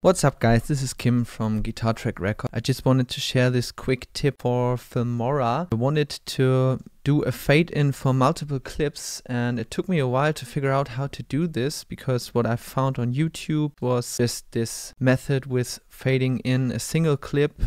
What's up guys, this is Kim from Guitar Track Record. I just wanted to share this quick tip for Filmora. I wanted to do a fade in for multiple clips and it took me a while to figure out how to do this because what I found on YouTube was just this method with fading in a single clip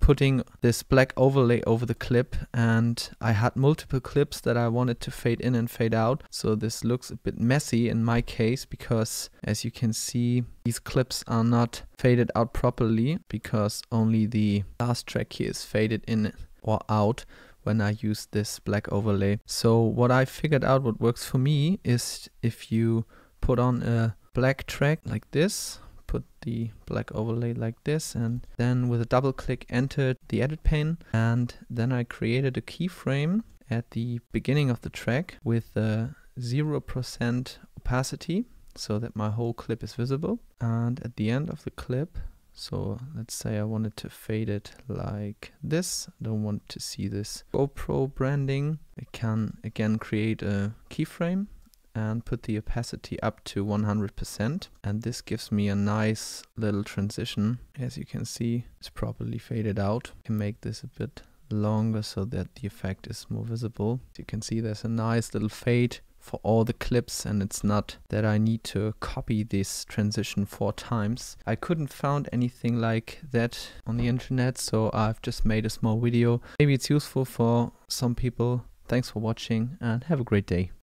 putting this black overlay over the clip and I had multiple clips that I wanted to fade in and fade out so this looks a bit messy in my case because as you can see these clips are not faded out properly because only the last track here is faded in or out when I use this black overlay. So what I figured out what works for me is if you put on a black track like this put the black overlay like this and then with a double click entered the edit pane and then I created a keyframe at the beginning of the track with a 0% opacity so that my whole clip is visible and at the end of the clip so let's say I wanted to fade it like this. I don't want to see this GoPro branding. I can again create a keyframe and put the opacity up to 100% and this gives me a nice little transition as you can see it's properly faded out can make this a bit longer so that the effect is more visible as you can see there's a nice little fade for all the clips and it's not that I need to copy this transition four times. I couldn't found anything like that on the internet so I've just made a small video. Maybe it's useful for some people. Thanks for watching and have a great day.